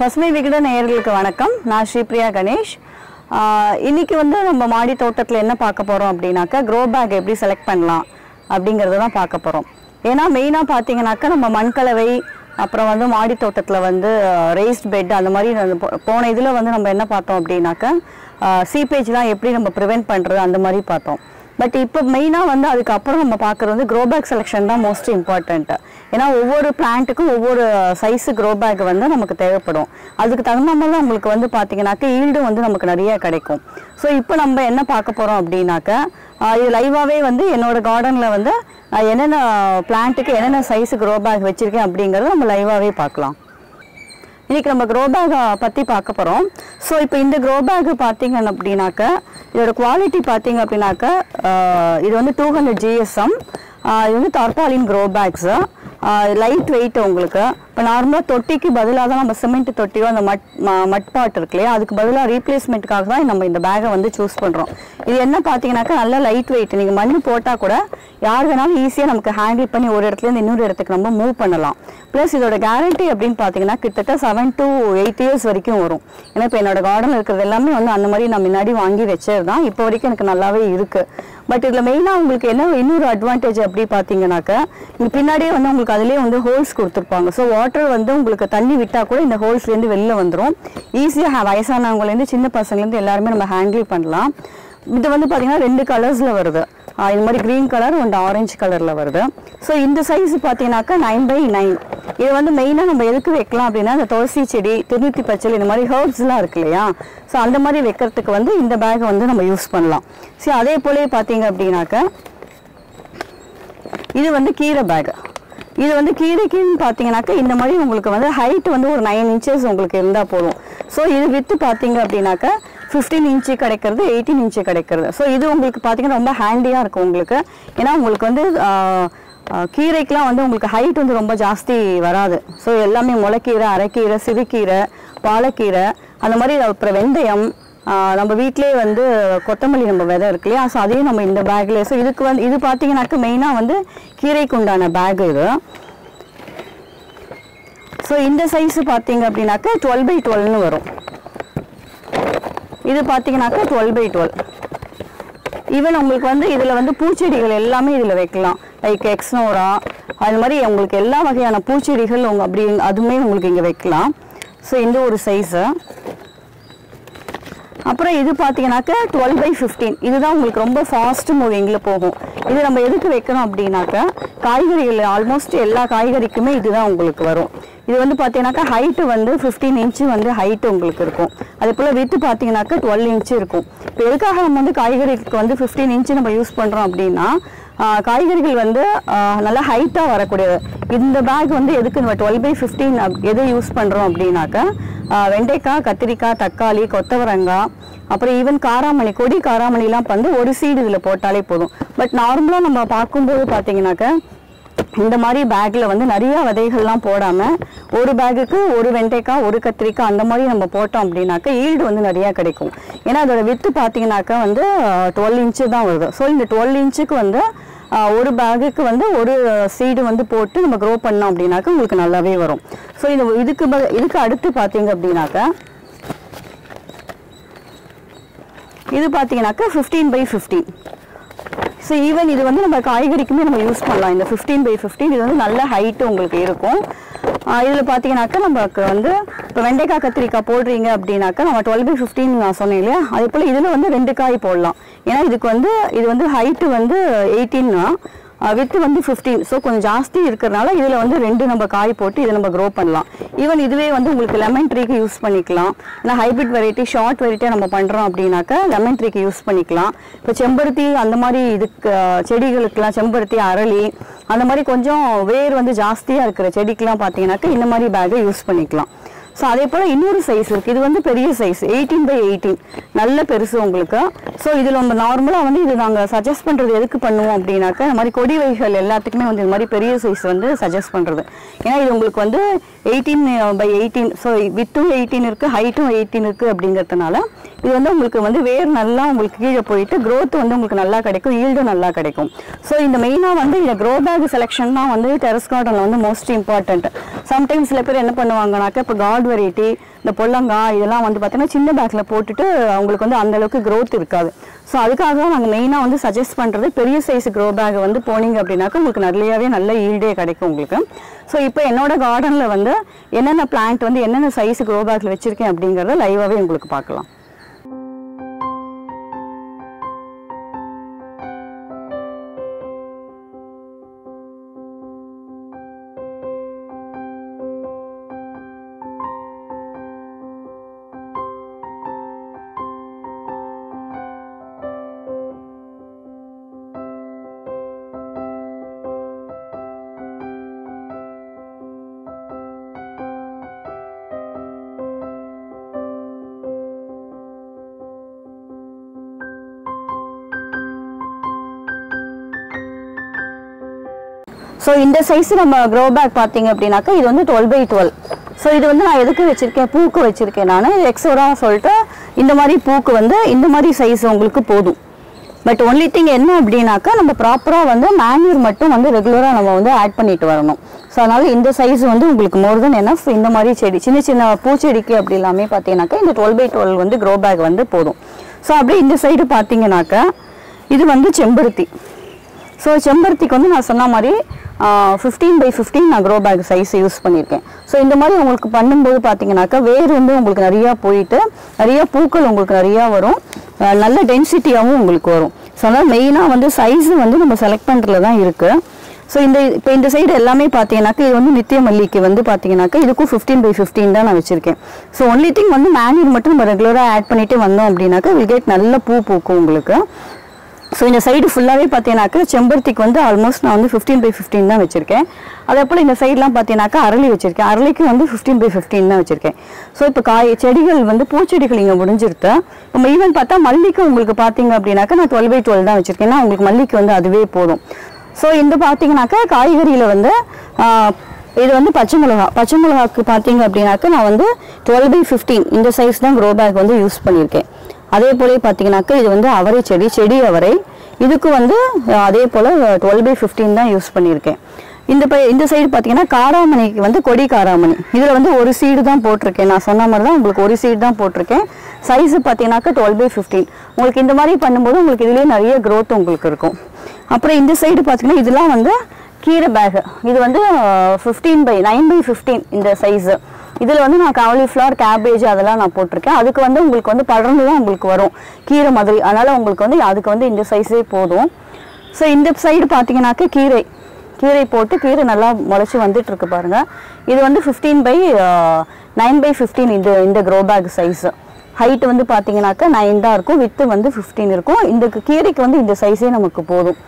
பசுமை விகடன் நேயர்களுக்கு வணக்கம். நான் ஸ்ரீபிரியா கணேஷ். இன்னைக்கு வந்து நம்ம மாடி தோட்டத்தில் என்ன பார்க்க போகிறோம் அப்படின்னாக்கா க்ரோ பேக் எப்படி செலக்ட் பண்ணலாம் அப்படிங்கிறத தான் பார்க்க போகிறோம் ஏன்னா மெயினாக பார்த்தீங்கன்னாக்கா நம்ம மண்கலவை அப்புறம் வந்து மாடி தோட்டத்தில் வந்து ரேஸ்ட் பெட் அந்த மாதிரி போன இதில் வந்து நம்ம என்ன பார்த்தோம் அப்படின்னாக்கா சீப்பேஜ்லாம் எப்படி நம்ம ப்ரிவெண்ட் பண்ணுறது அந்த மாதிரி பார்த்தோம். பட் இப்போ மெயினாக வந்து அதுக்கப்புறம் நம்ம பார்க்குறது வந்து க்ரோ பேக் செலெக்ஷன் தான் மோஸ்ட் இம்பார்ட்டண்ட் ஏன்னா ஒவ்வொரு பிளான்ட்டுக்கும் ஒவ்வொரு சைஸு க்ரோ பேக் வந்து நமக்கு தேவைப்படும். அதுக்கு தகுந்த மாதிரி உங்களுக்கு வந்து பார்த்தீங்கன்னாக்கா ஈல்டும் வந்து நமக்கு நிறைய கிடைக்கும். ஸோ இப்போ நம்ம என்ன பார்க்க போகிறோம் அப்படின்னாக்கா இது லைவாகவே வந்து என்னோட கார்டனில் வந்து என்னென்ன பிளான்ட்டுக்கு என்னென்ன சைஸு க்ரோ பேக் வச்சுருக்கேன் அப்படிங்கிறத நம்ம லைவாகவே பார்க்கலாம். இன்றைக்கி நம்ம க்ரோ பேக் பற்றி பார்க்க போகிறோம் ஸோ இப்போ இந்த க்ரோ பேக் பார்த்தீங்க அப்படின்னாக்க இதோட குவாலிட்டி பார்த்தீங்க அப்படின்னாக்க இது வந்து டூ ஹண்ட்ரட் ஜிஎஸ்எம் இது வந்து tarpaulin grow bags light weight உங்களுக்கு. இப்போ நார்மலாக தொட்டிக்கு பதிலாக தான் நம்ம சிமெண்ட் தொட்டியோ அந்த மட் மட்பாட்டு இருக்கு இல்லையா அதுக்கு பதிலாக ரீப்ளேஸ்மெண்ட்டுக்காக தான் நம்ம இந்த பேகை வந்து சூஸ் பண்ணுறோம் இது என்ன பார்த்தீங்கன்னாக்கா நல்லா லைட் வெயிட் நீங்கள் மண் போட்டால் கூட யார் வேணாலும் ஈஸியாக நமக்கு ஹேண்டில் பண்ணி ஒரு இடத்துலேருந்து இன்னொரு இடத்துக்கு நம்ம மூவ் பண்ணலாம். ப்ளஸ் இதோட கேரண்டி அப்படின்னு பார்த்தீங்கன்னா கிட்டத்தட்ட செவன் டு எயிட் இயர்ஸ் வரைக்கும் வரும். ஏன்னா இப்போ என்னோட கார்டன் இருக்கிறது எல்லாமே வந்து அந்த மாதிரி நான் முன்னாடி வாங்கி வச்சது தான் இப்போ வரைக்கும் எனக்கு நல்லாவே இருக்குது பட் இதில் மெயினாக உங்களுக்கு என்ன இன்னொரு அட்வான்டேஜ் அப்படி பார்த்தீங்கன்னாக்கா இங்கே பின்னாடியே வந்து உங்களுக்கு அதுலேயே வந்து ஹோல்ஸ் கொடுத்துருப்பாங்க. ஸோ வாட்டர் வந்து உங்களுக்கு தண்ணி விட்டால் கூட இந்த ஹோல்ஸ்லேருந்து வெளில வந்துடும் ஈஸியாக வயசானவங்கலேருந்து சின்ன பசங்கலேருந்து எல்லாருமே நம்ம ஹேண்டில் பண்ணலாம். இது வந்து பார்த்தீங்கன்னா ரெண்டு கலர்ஸில் வருது. இது மாதிரி க்ரீன் கலர் ஒன்று ஆரஞ்சு கலரில் வருது. ஸோ இந்த சைஸ் பார்த்தீங்கன்னாக்கா நைன் பை நைன் இது வந்து மெயினாக நம்ம எதுக்கு வைக்கலாம் அப்படின்னா இந்த துளசி செடி திருநூற்றி பச்சல் இந்த மாதிரி ஹர்ப்ஸ்லாம் இருக்கு இல்லையா? ஸோ அந்த மாதிரி வைக்கிறதுக்கு வந்து இந்த பேக் வந்து நம்ம யூஸ் பண்ணலாம். சரி அதே போலே பார்த்தீங்க அப்படின்னாக்க இது வந்து கீரை பேக் இது வந்து கீரைக்குன்னு பார்த்தீங்கன்னாக்கா இந்த மாதிரி உங்களுக்கு வந்து ஹைட் வந்து ஒரு நைன் இன்ச்சஸ் உங்களுக்கு இருந்தால் போதும். ஸோ இது வித்து பார்த்தீங்க அப்படின்னாக்கா ஃபிஃப்டீன் இன்ச்சு கிடைக்கிறது எயிட்டீன் இன்ச்சு கிடைக்கிறது. ஸோ இது உங்களுக்கு பார்த்தீங்கன்னா ரொம்ப ஹேண்டியாக இருக்கும் உங்களுக்கு. ஏன்னா உங்களுக்கு வந்து ஆஹ், கீரைக்கெலாம் வந்து உங்களுக்கு ஹைட் வந்து ரொம்ப ஜாஸ்தி வராது. ஸோ எல்லாமே முளைக்கீரை அரைக்கீரை சிறுகீரை பாலக்கீரை அந்த மாதிரி அப்புறம் வெந்தயம் நம்ம வீட்டிலேயே வந்து கொத்தமல்லி நம்ம விதை இருக்கு இல்லையா? ஸோ அதையும் நம்ம இந்த பேக்கில் ஸோ இதுக்கு வந்து இது பார்த்தீங்கன்னாக்க மெயினாக வந்து கீரைக்கு உண்டான பேக் இது. ஸோ இந்த சைஸ் பார்த்தீங்க அப்படின்னாக்க டுவெல் பை டுவெல்னு வரும். இது பார்த்தீங்கன்னாக்கா டுவெல் பை டுவெல் ஈவன் உங்களுக்கு வந்து இதில் வந்து பூச்செடிகள் எல்லாமே இதில் வைக்கலாம். லைக் எக்ஸ்னோரா அது மாதிரி உங்களுக்கு எல்லா வகையான பூச்செடிகள் உங்கள் அப்படி அதுவுமே உங்களுக்கு இங்கே வைக்கலாம். ஸோ இந்த ஒரு சைஸு அப்புறம் இது பார்த்தீங்கன்னாக்க டுவெல் பை ஃபிஃப்டீன் இதுதான் உங்களுக்கு ரொம்ப ஃபாஸ்ட் மூவிங்கில் போகும். இது நம்ம எதுக்கு வைக்கிறோம் அப்படின்னாக்கா காய்கறிகள் ஆல்மோஸ்ட் எல்லா காய்கறிக்குமே இதுதான் உங்களுக்கு வரும். இது வந்து பார்த்தீங்கன்னாக்கா ஹைட்டு வந்து ஃபிஃப்டீன் இன்ச்சு வந்து ஹைட்டு உங்களுக்கு இருக்கும். அதே போல் வித்து பார்த்தீங்கன்னாக்கா டுவெல் இன்ச்சு இருக்கும். இப்போ எதுக்காக நம்ம வந்து காய்கறிக்கு வந்து ஃபிஃப்டீன் இன்ச்சு நம்ம யூஸ் பண்ணுறோம் அப்படின்னா காய்கறிகள் வந்து நல்லா ஹைட்டாக வரக்கூடியது. இந்த பேக் வந்து எதுக்கு நம்ம டுவெல் பை ஃபிஃப்டீன் எதை யூஸ் பண்ணுறோம் அப்படின்னாக்கா ஆஹ் வெண்டைக்காய் கத்திரிக்காய் தக்காளி கொத்தவரங்காய் அப்புறம் ஈவன் காராமணி கொடி காராமணிலாம் வந்து ஒரு சீடு இதில் போட்டாலே போதும். பட் நார்மலாக நம்ம பார்க்கும்போது பார்த்தீங்கன்னாக்கா இந்த மாதிரி பேக்கில் வந்து நிறைய விதைகள்லாம் போடாமல் ஒரு பேக்குக்கு ஒரு வெண்டைக்காய் ஒரு கத்திரிக்காய் அந்த மாதிரி நம்ம போட்டோம் அப்படின்னாக்கா ஈல்டு வந்து நிறையா கிடைக்கும். ஏன்னா அதோட வித்து பார்த்தீங்கன்னாக்கா வந்து டுவெல் இன்ச்சு தான் வருது. ஸோ இந்த டுவெல் இன்ச்சுக்கு வந்து ஒரு பேகுக்கு வந்து ஒரு சீடு வந்து போட்டு நம்ம க்ரோ பண்ணோம் அப்படின்னாக்கா உங்களுக்கு நல்லாவே வரும். ஸோ இது இதுக்கு ப- இதுக்கு அடுத்து பார்த்தீங்க அப்படின்னாக்கா இது பார்த்தீங்கன்னாக்கா fifteen by fifteen so even இது வந்து நம்ம காய்கறிக்குமே நம்ம யூஸ் பண்ணலாம். இந்த ஃபிஃப்டீன் பை ஃபிஃப்டீன் இது வந்து நல்ல ஹைட்டு உங்களுக்கு இருக்கும். இதில் பார்த்தீங்கன்னாக்கா நமக்கு வந்து இப்போ வெண்டைக்காய் கத்திரிக்காய் போடுறீங்க அப்படின்னாக்கா நம்ம டுவெல் பை ஃபிஃப்டீன் நான் சொன்னேன் இல்லையா? அதே போல் இதில் வந்து ரெண்டு காய் போடலாம். ஏன்னா இதுக்கு வந்து இது வந்து ஹைட்டு வந்து எயிட்டீன்னா வித்து வந்து ஃபிஃப்டீன் ஸோ கொஞ்சம் ஜாஸ்தி இருக்கிறனால இதில் வந்து ரெண்டு நம்ம காய் போட்டு இதை நம்ம க்ரோ பண்ணலாம். ஈவன் இதுவே வந்து உங்களுக்கு லெமன் ட்ரீக்கு யூஸ் பண்ணிக்கலாம். ஏன்னா ஹைபிரிட் வெரைட்டி ஷார்ட் வெரைட்டியாக நம்ம பண்ணுறோம் அப்படின்னாக்கா லெமன் ட்ரீக்கு யூஸ் பண்ணிக்கலாம். இப்போ செம்பருத்தி அந்த மாதிரி இதுக்கு செடிகளுக்கெல்லாம் செம்பருத்தி அரளி அந்த மாதிரி கொஞ்சம் வேர் வந்து ஜாஸ்தியாக இருக்கிற செடிக்கெலாம் பார்த்தீங்கன்னாக்கா இந்த மாதிரி பேக்கை யூஸ் பண்ணிக்கலாம். ஸோ அதே போல் இன்னொரு சைஸ் இருக்குது இது வந்து பெரிய சைஸ் எயிட்டீன் பை எயிட்டீன் நல்ல பெருசு உங்களுக்கு. ஸோ இதில் நம்ம நார்மலாக வந்து இது நாங்கள் சஜஸ்ட் பண்ணுறது எதுக்கு பண்ணுவோம் அப்படின்னாக்கா இந்த மாதிரி கொடி வகைகள் எல்லாத்துக்குமே வந்து இந்த மாதிரி பெரிய சைஸ் வந்து சஜஸ்ட் பண்ணுறது ஏன்னா இது உங்களுக்கு வந்து எயிட்டீன் பை எயிட்டீன் ஸோ வித்தும் எயிட்டீன் இருக்குது ஹைட்டும் எயிட்டீன் இருக்குது அப்படிங்கிறதுனால இது வந்து உங்களுக்கு வந்து வேர் நல்லா உங்களுக்கு கீழே போயிட்டு க்ரோத் வந்து உங்களுக்கு நல்லா கிடைக்கும் ஈல்டும் நல்லா கிடைக்கும். ஸோ இந்த மெயினாக வந்து இந்த க்ரோ பேக் செலெக்ஷன் தான் வந்து டெரஸ் கார்டனில் வந்து மோஸ்ட் இம்பார்ட்டண்ட் சம்டைம்ஸ் சில பேர் என்ன பண்ணுவாங்கனாக்கா இப்போ காட் வெரைட்டி இந்த பொல்லங்காய் இதெல்லாம் வந்து பார்த்தீங்கன்னா சின்ன பேக்கில் போட்டுட்டு அவங்களுக்கு வந்து அந்தளவுக்கு க்ரோத் இருக்காது. ஸோ அதுக்காக தான் நாங்கள் மெயினாக வந்து சஜஸ்ட் பண்ணுறது பெரிய சைஸ் க்ரோ பேக் வந்து போனீங்க அப்படின்னாக்கா உங்களுக்கு நிறையாவே நல்ல ஈல்டே கிடைக்கும் உங்களுக்கு. ஸோ இப்போ என்னோட கார்டனில் வந்து என்னென்ன பிளான்ட் வந்து என்னென்ன சைஸ் க்ரோ பேக்கில் வச்சுருக்கேன் அப்படிங்கிறத லைவாகவே உங்களுக்கு பார்க்கலாம். ஸோ இந்த சைஸ் நம்ம க்ரோ பேக் பார்த்தீங்க அப்படின்னாக்கா இது வந்து டுவெல் பை டுவெல் ஸோ இது வந்து நான் எதுக்கு வச்சுருக்கேன்? பூக்கு வச்சுருக்கேன் நான். எக்ஸோரா சொல்லிட்டு இந்த மாதிரி பூக்கு வந்து இந்த மாதிரி சைஸ் உங்களுக்கு போதும். பட் ஒன்லி திங் என்ன அப்படின்னாக்கா நம்ம ப்ராப்பராக வந்து மேன்யூர் மட்டும் வந்து ரெகுலராக நம்ம வந்து ஆட் பண்ணிட்டு வரணும். ஸோ அதனால் இந்த சைஸ் வந்து உங்களுக்கு மோர் தென் என்ன இந்த மாதிரி செடி சின்ன சின்ன பூச்செடிக்கு அப்படி எல்லாமே பார்த்தீங்கன்னாக்கா இந்த டுவெல் பை டுவெல் வந்து க்ரோ பேக் வந்து போதும். ஸோ அப்படியே இந்த சைடு பார்த்தீங்கன்னாக்கா இது வந்து செம்பருத்தி. ஸோ செம்பருத்திக்கு வந்து நான் சொன்ன மாதிரி ஃபிஃப்டீன் பை ஃபிஃப்டீன் நான் க்ரோ பேக் சைஸ் யூஸ் பண்ணியிருக்கேன். ஸோ இந்த மாதிரி உங்களுக்கு பண்ணும்போது பார்த்தீங்கன்னாக்கா வேர் வந்து உங்களுக்கு நிறையா போயிட்டு நிறையா பூக்கள் உங்களுக்கு நிறையா வரும். நல்ல டென்சிட்டியாகவும் உங்களுக்கு வரும். ஸோ அதனால் மெயினாக வந்து சைஸு வந்து நம்ம செலக்ட் பண்ணுறதுல தான் இருக்குது ஸோ இந்த இப்போ இந்த சைடு எல்லாமே பார்த்தீங்கன்னாக்கா இது வந்து நித்திய மல்லிக்கு வந்து பார்த்தீங்கன்னாக்கா இதுக்கும் ஃபிஃப்டீன் பை ஃபிஃப்டீன் தான் நான் வச்சுருக்கேன். ஸோ ஒன்லி திங் வந்து மேனியூர் மட்டும் நம்ம ரெகுலராக ஆட் பண்ணிட்டு வந்தோம் அப்படின்னாக்கா வில் கெட் நல்ல பூ பூக்கும் உங்களுக்கு. ஸோ இந்த சைடு ஃபுல்லாகவே பார்த்தீங்கன்னாக்கா செம்பருத்திக்கு வந்து ஆல்மோஸ்ட் நான் வந்து ஃபிஃப்டீன் பை ஃபிஃப்டின் தான் வச்சிருக்கேன். அதே போல் இந்த சைட்லாம் பார்த்தீங்கன்னாக்கா அரளி வச்சிருக்கேன். அரளிக்கு வந்து ஃபிஃப்டீன் பை ஃபிஃப்டின் தான் வச்சிருக்கேன். ஸோ இப்போ காய் செடிகள் வந்து பூச்செடிகள் இங்கே முடிஞ்சிருக்கு இப்போ ஈவன் பார்த்தா மல்லிக்கு உங்களுக்கு பார்த்தீங்க அப்படின்னாக்கா நான் டுவெல் பை டுவெல் தான் வச்சிருக்கேன். ஏன்னா உங்களுக்கு மல்லிக்கு வந்து அதுவே போதும். ஸோ இந்த பார்த்தீங்கன்னாக்கா காய்கறியில் வந்து இது வந்து பச்சை மிளகா. பச்சை மிளகாக்கு பார்த்தீங்க அப்படின்னாக்கா நான் வந்து டுவெல் பை ஃபிஃப்டீன் இந்த சைஸ் தான் க்ரோ பேக் வந்து யூஸ் பண்ணியிருக்கேன் அதே போல பார்த்தீங்கன்னாக்கா இது வந்து அவரை செடி செடி அவரை. இதுக்கு வந்து அதே போல் டுவெல் பை ஃபிஃப்டீன் தான் யூஸ் பண்ணியிருக்கேன். இந்த பை இந்த சைடு பார்த்தீங்கன்னா காராமணிக்கு வந்து கொடி காராமணி. இதில் வந்து ஒரு சீடு தான் போட்டிருக்கேன். நான் சொன்ன மாதிரி தான் உங்களுக்கு ஒரு சீடு தான் போட்டிருக்கேன். சைஸு பார்த்தீங்கன்னாக்கா டுவெல் பை ஃபிஃப்டீன் உங்களுக்கு இந்த மாதிரி பண்ணும்போது உங்களுக்கு இதுலேயே நிறைய க்ரோத் உங்களுக்கு இருக்கும். அப்புறம் இந்த சைடு பார்த்தீங்கன்னா இதெல்லாம் வந்து கீரை பேகு இது வந்து fifteen by nine by fifteen இந்த சைஸு இதில் வந்து நான் காலிஃப்ளவர் கேபேஜ் அதெல்லாம் நான் போட்டிருக்கேன். அதுக்கு வந்து உங்களுக்கு வந்து படர்ந்து தான் உங்களுக்கு வரும். கீரை மாதிரி. அதனால் உங்களுக்கு வந்து அதுக்கு வந்து இந்த சைஸே போதும். ஸோ இந்த சைடு பார்த்தீங்கன்னாக்க கீரை. கீரை போட்டு கீரை நல்லா முளைச்சி வந்துட்டு இருக்கு பாருங்க. இது வந்து fifteen by nine by fifteen இந்த இந்த க்ரோ பேக் சைஸு ஹைட் வந்து பார்த்தீங்கன்னாக்கா நைன் தான் இருக்கும். வித்து வந்து ஃபிஃப்டீன் இருக்கும். இந்த கீரைக்கு வந்து இந்த சைஸே நமக்கு போதும்.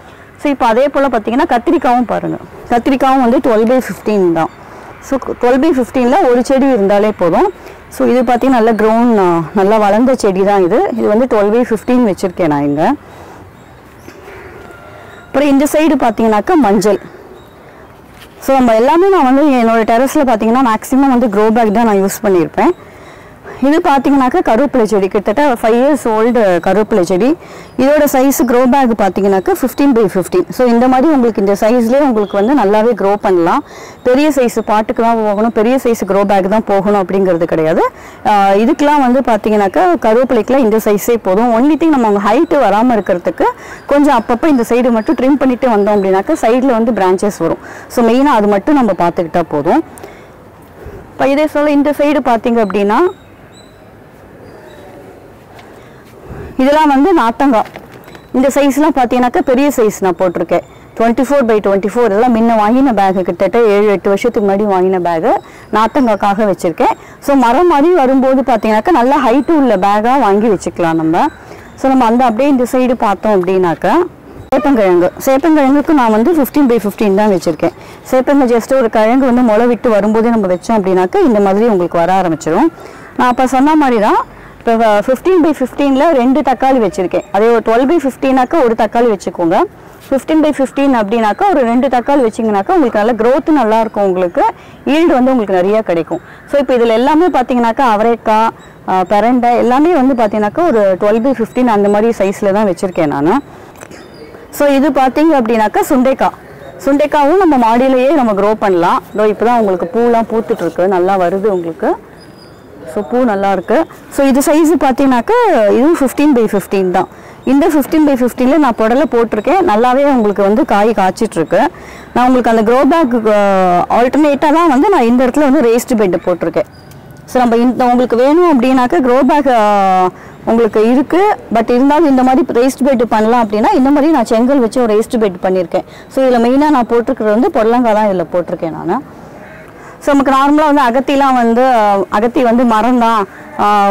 ஸோ இப்போ அதே போல் பார்த்தீங்கன்னா கத்திரிக்காவும் பாருங்கள் கத்திரிக்காவும் வந்து டுவெல் பை ஃபிஃப்டீன் தான். ஸோ டுவெல் பை ஃபிஃப்டீனில் ஒரு செடி இருந்தாலே போதும். ஸோ இது பார்த்தீங்கன்னா நல்ல க்ரௌன் நல்லா வளர்ந்த செடி தான் இது. இது வந்து டுவெல் பை ஃபிஃப்டீன் வச்சுருக்கேன் நான் இங்கே. அப்புறம் இந்த சைடு பார்த்தீங்கன்னாக்கா மஞ்சள். ஸோ நம்ம எல்லாமே நான் வந்து என்னோட டெரஸில் பார்த்தீங்கன்னா மேக்ஸிமம் வந்து க்ரோ பேக் தான் நான் யூஸ் பண்ணியிருப்பேன் இது பார்த்தீங்கன்னாக்கா கருவேப்பிலை செடி. கிட்டத்தட்ட ஃபைவ் இயர்ஸ் ஓல்டு கருவேப்பிலை செடி. இதோட சைஸ் க்ரோ பேக் பார்த்தீங்கன்னாக்கா ஃபிஃப்டீன் பை ஃபிஃப்டீன் ஸோ இந்த மாதிரி உங்களுக்கு இந்த சைஸ்லேயே உங்களுக்கு வந்து நல்லாவே க்ரோ பண்ணலாம். பெரிய சைஸ் பாட்டுக்கு தான் போகணும். பெரிய சைஸ் க்ரோ பேக் தான் போகணும் அப்படிங்கிறது கிடையாது. இதுக்கெலாம் வந்து பார்த்தீங்கன்னாக்கா கருவேப்பிலைக்கெலாம் இந்த சைஸே போதும். ஒன்லி திங் நம்ம அவங்க ஹைட்டு வராமல் இருக்கிறதுக்கு கொஞ்சம் அப்பப்போ இந்த சைடு மட்டும் ட்ரிம் பண்ணிட்டு வந்தோம் அப்படின்னாக்கா சைடில் வந்து பிரான்ச்சஸ் வரும். ஸோ மெயினாக அது மட்டும் நம்ம பார்த்துக்கிட்டா போதும். இப்போ இதே சொல்ல இந்த சைடு பார்த்தீங்க அப்படின்னா இதெல்லாம் வந்து நாத்தங்காய். இந்த சைஸ்லாம் பார்த்தீங்கன்னாக்கா பெரிய சைஸ் நான் போட்டிருக்கேன். Twenty four by twenty four இதெல்லாம் முன்ன வாங்கின பேகு கிட்டத்தட்ட ஏழு எட்டு வருஷத்துக்கு முன்னாடி வாங்கின பேகு நாத்தங்காக்காக வச்சுருக்கேன். ஸோ மரம் மாதிரி வரும்போது பார்த்தீங்கன்னாக்கா நல்லா ஹைட்டு உள்ள பேக்காக வாங்கி வச்சுக்கலாம் நம்ம. ஸோ நம்ம அந்த அப்படியே இந்த சைடு பார்த்தோம் அப்படின்னாக்கா சேப்பங்கிழங்கு. சேப்பங்கிழங்குக்கு நான் வந்து ஃபிஃப்டீன் பை ஃபிஃப்டீன் தான் வச்சுருக்கேன். சேப்பங்க ஜஸ்ட் ஒரு கிழங்கு வந்து முளை விட்டு வரும்போதே நம்ம வச்சோம் அப்படின்னாக்கா இந்த மாதிரி உங்களுக்கு வர ஆரம்பிச்சிடும் நான் அப்போ சொன்ன மாதிரி தான் இப்போ ஃபிஃப்டீன் பை ஃபிஃப்டீனில் ரெண்டு தக்காளி வச்சுருக்கேன். அதே ஒரு டுவெல் பை ஃபிஃப்டீனாக்கா ஒரு தக்காளி வச்சுக்கோங்க. ஃபிஃப்டீன் பை ஃபிஃப்டீன் அப்படின்னாக்கா ஒரு ரெண்டு தக்காளி வச்சிங்கனாக்கா உங்களுக்கு நல்ல க்ரோத் நல்லாயிருக்கும் உங்களுக்கு. ஈல்டு வந்து உங்களுக்கு நிறையா கிடைக்கும். ஸோ இப்போ இதில் எல்லாமே பார்த்தீங்கன்னாக்கா அவரைக்காய் பெரண்டை எல்லாமே வந்து பார்த்தீங்கன்னாக்கா ஒரு டுவெல் பை ஃபிஃப்டீன் அந்த மாதிரி சைஸில் தான் வச்சுருக்கேன் நான். ஸோ இது பார்த்தீங்க அப்படின்னாக்கா சுண்டைக்காய். சுண்டைக்காவும் நம்ம மாடியிலேயே நம்ம க்ரோ பண்ணலாம். இதோ இப்போ தான் உங்களுக்கு பூலாம் பூத்துட்ருக்கு நல்லா வருது உங்களுக்கு. ஸோ பூ நல்லா இருக்கு ஸோ இது சைஸு பார்த்தீங்கன்னாக்கா இதுவும் ஃபிஃப்டீன் பை ஃபிஃப்டீன் தான். இந்த ஃபிஃப்டீன் பை ஃபிஃப்டீனில் நான் புடலை போட்டிருக்கேன். நல்லாவே உங்களுக்கு வந்து காய் காய்ச்சிட்ருக்கு. நான் உங்களுக்கு அந்த க்ரோ பேக் ஆல்டர்னேட்டாக தான் வந்து நான் இந்த இடத்துல வந்து ரேஸ்டு பெட் போட்டிருக்கேன். ஸோ நம்ம இந்த உங்களுக்கு வேணும் அப்படின்னாக்கா க்ரோ பேக் உங்களுக்கு இருக்குது பட் இருந்தாலும் இந்த மாதிரி ரேஸ்ட் பெட் பண்ணலாம் அப்படின்னா இந்த மாதிரி நான் செங்கல் வச்சு ஒரு ரேஸ்ட் பெட் பண்ணியிருக்கேன். ஸோ இதில் மெயினாக நான் போட்டிருக்கிறது வந்து பொடலங்காய் தான் இதில் போட்டிருக்கேன் நான். ஸோ நமக்கு நார்மலாக வந்து அகத்திலாம் வந்து அகத்தி வந்து மரம் தான்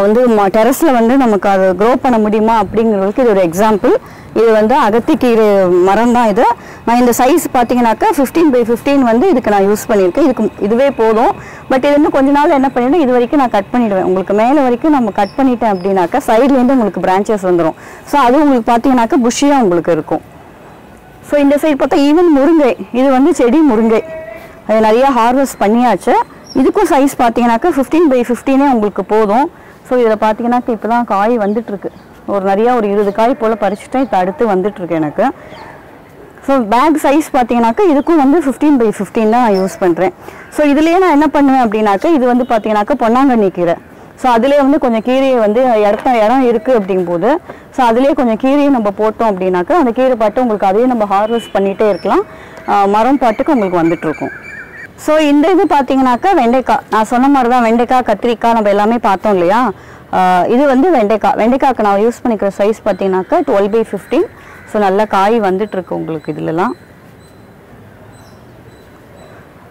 வந்து டெரஸில் வந்து நமக்கு அது க்ரோ பண்ண முடியுமா அப்படிங்கிறதுக்கு இது ஒரு எக்ஸாம்பிள் இது வந்து அகத்திக்கீரை மரம் தான் இது. நான் இந்த சைஸ் பார்த்தீங்கன்னாக்கா ஃபிஃப்டீன் பை ஃபிஃப்டீன் வந்து இதுக்கு நான் யூஸ் பண்ணியிருக்கேன். இதுக்கு இதுவே போதும். பட் இது வந்து கொஞ்ச நாள் என்ன பண்ணிடுவேன் இது வரைக்கும் நான் கட் பண்ணிடுவேன். உங்களுக்கு மேலே வரைக்கும் நம்ம கட் பண்ணிட்டேன் அப்படின்னாக்கா சைட்லேருந்து உங்களுக்கு பிரான்ச்சஸ் வந்துடும் ஸோ அது உங்களுக்கு பார்த்தீங்கன்னாக்கா புஷியாக உங்களுக்கு இருக்கும். ஸோ இந்த சைடு பார்த்தா ஈவன் முருங்கை. இது வந்து செடி முருங்கை. அது நிறைய ஹார்வெஸ்ட் பண்ணியாச்சு. இதுக்கும் சைஸ் பார்த்தீங்கன்னாக்கா ஃபிஃப்டீன் பை ஃபிஃப்டீனே உங்களுக்கு போதும். ஸோ இதில் பார்த்தீங்கன்னாக்கா இப்போ தான் காய் வந்துட்டுருக்கு. ஒரு நிறையா ஒரு இருபது காய் போல் பறிச்சுட்டேன். இப்போ அடுத்து வந்துட்டுருக்கு எனக்கு. ஸோ பேக் சைஸ் பார்த்தீங்கன்னாக்கா இதுக்கும் வந்து ஃபிஃப்டீன் பை ஃபிஃப்டீன் தான் நான் யூஸ் பண்ணுறேன் ஸோ இதுலேயே நான் என்ன பண்ணுவேன் அப்படின்னாக்கா இது வந்து பார்த்தீங்கன்னாக்கா பொன்னாங்கண்ணி கீரை. ஸோ அதுலேயே வந்து கொஞ்சம் கீரையை வந்து இடத்த இடம் இருக்குது அப்படிங்கும்போது ஸோ அதுலேயே கொஞ்சம் கீரையை நம்ம போட்டோம் அப்படின்னாக்கா அந்த கீரை பாட்டு உங்களுக்கு அதையே நம்ம ஹார்வெஸ்ட் பண்ணிகிட்டே இருக்கலாம். மரம் பாட்டுக்கு உங்களுக்கு வந்துட்டுருக்கும். ஸோ இந்த இது பார்த்தீங்கன்னாக்கா வெண்டைக்காய் நான் சொன்ன மாதிரி தான் வெண்டைக்காய் கத்திரிக்காய் நம்ம எல்லாமே பார்த்தோம் இல்லையா? இது வந்து வெண்டைக்காய். வெண்டைக்காய்க்கு நான் யூஸ் பண்ணிக்கிற சைஸ் பார்த்தீங்கன்னாக்கா டுவெல் பை ஃபிஃப்டீன் ஸோ நல்ல காய் வந்துட்டுருக்கு உங்களுக்கு இதுலலாம்.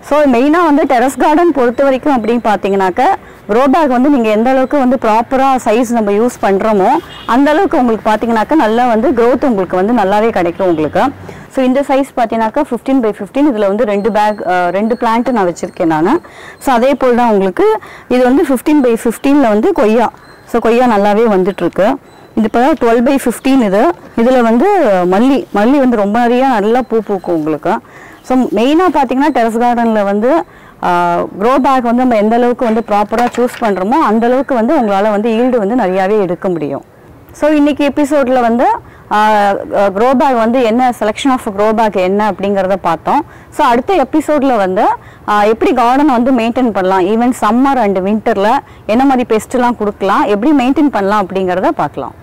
ஸோ மெயினாக வந்து டெரஸ் கார்டன் பொறுத்த வரைக்கும் அப்படின்னு பார்த்தீங்கன்னாக்கா க்ரோ பேக் வந்து நீங்கள் எந்த அளவுக்கு வந்து ப்ராப்பராக சைஸ் நம்ம யூஸ் பண்ணுறோமோ அந்தளவுக்கு உங்களுக்கு பார்த்தீங்கன்னாக்கா நல்லா வந்து க்ரோத் உங்களுக்கு வந்து நல்லாவே கிடைக்கும் உங்களுக்கு. ஸோ இந்த சைஸ் பார்த்தீங்கன்னாக்கா ஃபிஃப்டீன் பை ஃபிஃப்டீன் இதில் வந்து ரெண்டு பேக் ரெண்டு பிளான்ட்டு நான் வச்சுருக்கேன் நான். ஸோ அதே போல் தான் உங்களுக்கு இது வந்து ஃபிஃப்டீன் பை ஃபிஃப்டீனில் வந்து கொய்யா. ஸோ கொய்யா நல்லாவே வந்துட்டுருக்கு. இது இப்போ டுவெல் பை ஃபிஃப்டீன் இது. இதில் வந்து மல்லி. மல்லி வந்து ரொம்ப நிறைய நல்லா பூ பூக்கும் உங்களுக்கு. ஸோ மெயினாக பார்த்தீங்கன்னா டெரஸ் கார்டனில் வந்து க்ரோ பேக் வந்து நம்ம எந்த அளவுக்கு வந்து ப்ராப்பராக சூஸ் பண்ணுறோமோ அந்த அளவுக்கு வந்து உங்களால் வந்து ஈல்டு வந்து நிறையாவே எடுக்க முடியும். ஸோ இன்றைக்கி எபிசோடில் வந்து க்ரோ பேக் வந்து என்ன செலெக்ஷன் ஆஃப் க்ரோ பேக் என்ன அப்படிங்கிறத பார்த்தோம். ஸோ அடுத்த எபிசோடில் வந்து எப்படி கார்டன் வந்து மெயின்டைன் பண்ணலாம்? ஈவன் சம்மர் அண்ட் வின்டரில் என்ன மாதிரி பெஸ்ட்லாம் கொடுக்கலாம்? எப்படி மெயின்டைன் பண்ணலாம் அப்படிங்கிறத பார்க்கலாம்.